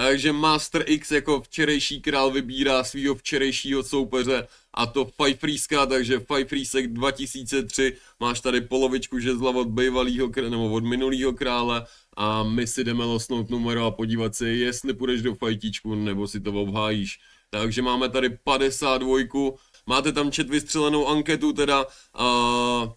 Takže Master X jako včerejší král vybírá svého včerejšího soupeře a to Five Freeska, takže Five Freesek 2003, máš tady polovičku žezla od bývalého, nebo od minulého krále a my si jdeme losnout numero a podívat se, jestli půjdeš do fajtičku nebo si to obhájíš. Takže máme tady 52, máte tam čet vystřelenou anketu teda, uh,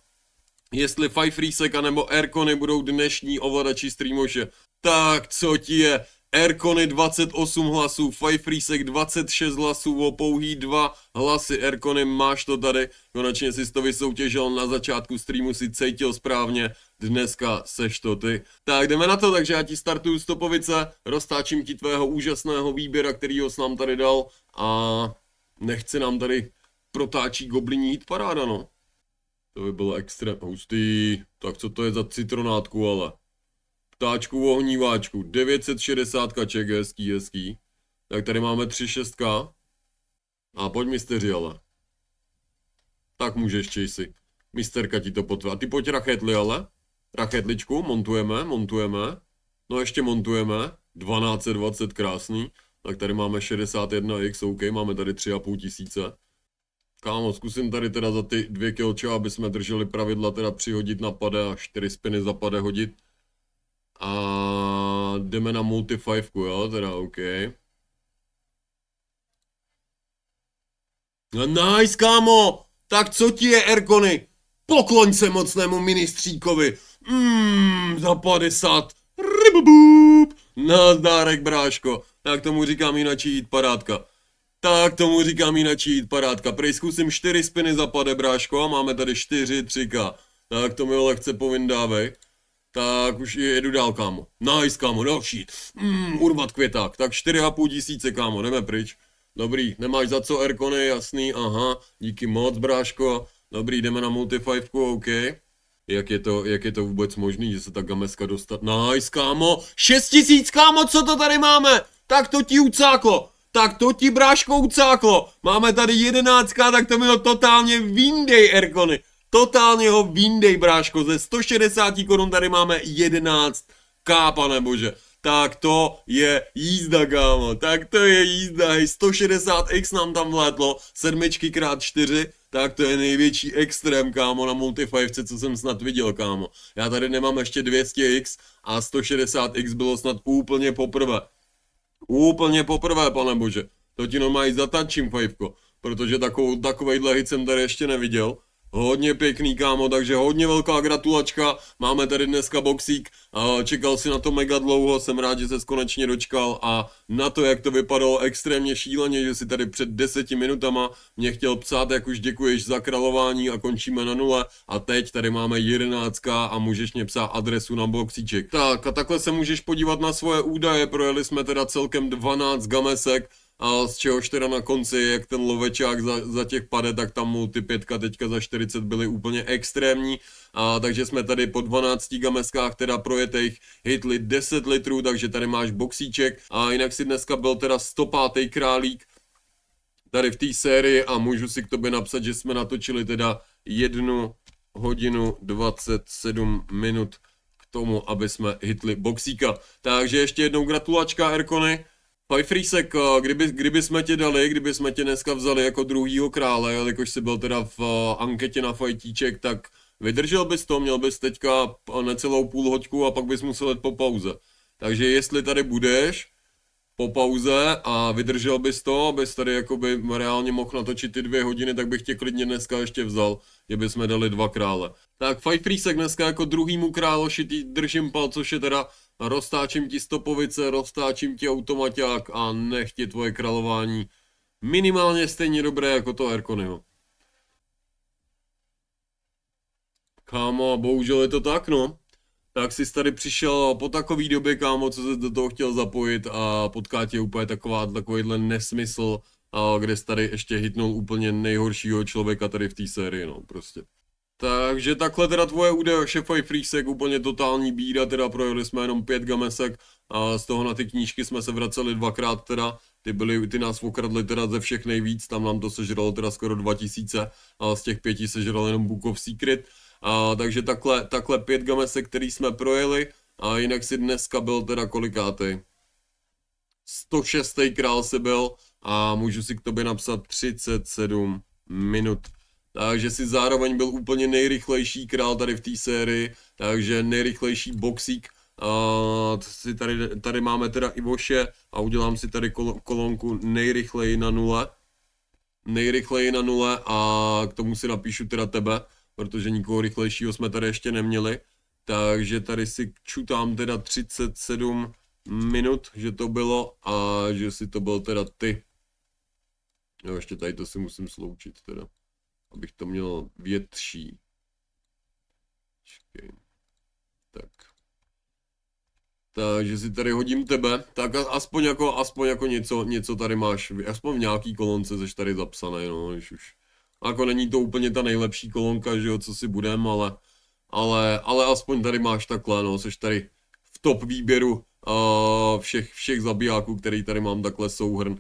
jestli Five Freesek nebo Aircony budou dnešní ovladači streamoše. Tak co ti je? Erkony 28 hlasů, Freesek 26 hlasů, o pouhý 2 hlasy. Erkony, máš to tady, konečně jsi to vysoutěžil na začátku streamu, si cítil správně, dneska seš to ty. Tak jdeme na to, takže já ti startuju stopovice, roztáčím ti tvého úžasného výběra, který ho nám tady dal a nechci nám tady protáčí gobliní hit paráda, no. To by bylo extra hustý. Tak co to je za citronátku, ale ptáčku ohníváčku, 960 kaček, hezký, hezký. Tak tady máme 6. A pojď misteři ale. Tak můžeš čejsi. Misterka ti to potvrdí. A ty pojď rachetli ale. Rachetličku, montujeme, montujeme. No ještě montujeme. 1220, krásný. Tak tady máme 61x, OK, máme tady 3,5 tisíce. Kámo, zkusím tady teda za ty dvě kilče, aby jsme drželi pravidla teda přihodit na pade a 4 spiny za pade hodit. A jdeme na multi 5, jo, teda OK. No nice, kámo! Tak co ti je, Erkony? Pokloň se mocnému ministříkovi. Mmm, za 50. Rybubub. Nazdárek, bráško. Tak tomu říkám jinak jít parádka. Tak tomu říkám jinak jít parádka. Prej zkusím 4 spiny za pade, bráško. A máme tady 4 3K. Tak to mi lehce povindávej. Tak už jedu dál, kámo. Nice, kámo, další. Mm, urvat květák. Tak 4,5 tisíce, kámo, jdeme pryč. Dobrý, nemáš za co Erkony, jasný, aha, díky moc, bráško. Dobrý, jdeme na multi 5, OK. Jak je, to, jak je to vůbec možný, že se ta gameska dostat? Nice, kámo, 6 tisíc, kámo, co to tady máme? Tak to ti ucáklo. Tak to ti, bráško, ucáklo. Máme tady 11, tak to bylo totálně vindej, Erkony. Totálně ho výndej, bráško, ze 160 korun tady máme 11 k, pane bože. Tak to je jízda, kámo, tak to je jízda, hej, 160x nám tam vlétlo, sedmičky krát 4, tak to je největší extrém, kámo, na Multi 5, co jsem snad viděl, kámo. Já tady nemám ještě 200x a 160x bylo snad úplně poprvé. Úplně poprvé, pane bože. To ti normálně zatačím, fajfko, protože takovou, takovejhle hit jsem tady ještě neviděl. Hodně pěkný, kámo, takže hodně velká gratulačka. Máme tady dneska boxík. Čekal si na to mega dlouho, jsem rád, že se konečně dočkal a na to, jak to vypadalo extrémně šíleně, že si tady před deseti minutama mě chtěl psát, jak už děkuješ za králování a končíme na nule. A teď tady máme jedenáctka a můžeš mě psát adresu na boxíček. Tak a takhle se můžeš podívat na svoje údaje, projeli jsme teda celkem 12 gamesek a z čehož teda na konci, jak ten lovečák za, za těch pade, tak tam multi pětka teďka za 40 byly úplně extrémní, a, takže jsme tady po 12 gameskách teda projetejch hitli 10 litrů, takže tady máš boxíček a jinak si dneska byl teda 105. králík tady v té sérii a můžu si k tobě napsat, že jsme natočili teda jednu hodinu 27 minut k tomu, aby jsme hitli boxíka. Takže ještě jednou gratulačka Erkony. Pajfrýsek, eh, kdyby, kdyby jsme tě dali, kdyby jsme tě dneska vzali jako druhýho krále, jelikož jsi byl teda v uh, anketě na fajtíček, tak vydržel bys to, měl bys teďka necelou půl hoďku a pak bys musel jít po pauze. Takže jestli tady budeš po pauze a vydržel bys to, abys tady jakoby reálně mohl natočit ty dvě hodiny, tak bych tě klidně dneska ještě vzal, kdyby jsme dali dva krále. Tak Five Freesek dneska jako druhýmu králoši držím pal, což je teda roztáčím ti stopovice, roztáčím ti automaťák a nech ti tvoje králování minimálně stejně dobré jako to Erkonyho. Kámo, bohužel je to tak, no. Tak jsi tady přišel po takový době, kámo, co jsi do toho chtěl zapojit a potká tě úplně taková, takovýhle nesmysl, kde jsi tady ještě hitnul úplně nejhoršího člověka tady v té sérii, no, prostě. Takže takhle teda tvoje údaje šefaj Freesek, úplně totální bída, teda projeli jsme jenom pět gamesek a z toho na ty knížky jsme se vraceli dvakrát teda, ty, byly, ty nás okradly teda ze všech nejvíc, tam nám to sežralo teda skoro 2000 a z těch pěti sežral jenom Book of Secret, a, takže takhle, takhle pět gamesek, který jsme projeli a jinak si dneska byl teda kolikátej? 106. král se byl a můžu si k tobě napsat 37 minut. Takže si zároveň byl úplně nejrychlejší král tady v té sérii, takže nejrychlejší boxík. Uh, si tady, tady máme teda Ivoše a udělám si tady kol kolonku nejrychleji na nule. Nejrychleji na nule a k tomu si napíšu teda tebe, protože nikoho rychlejšího jsme tady ještě neměli. Takže tady si čutám teda 37 minut, že to bylo a že si to byl teda ty. Jo, ještě tady to si musím sloučit teda, abych to měl větší. Čekej. Tak. Takže si tady hodím tebe, tak aspoň jako, aspoň jako něco, něco tady máš, aspoň v nějaký kolonce jsi tady zapsané, no, když už. Jako není to úplně ta nejlepší kolonka, že jo, co si budem, ale, ale, ale aspoň tady máš takhle, no, jsi tady v top výběru uh, všech, všech zabijáků, který tady mám takhle souhrn.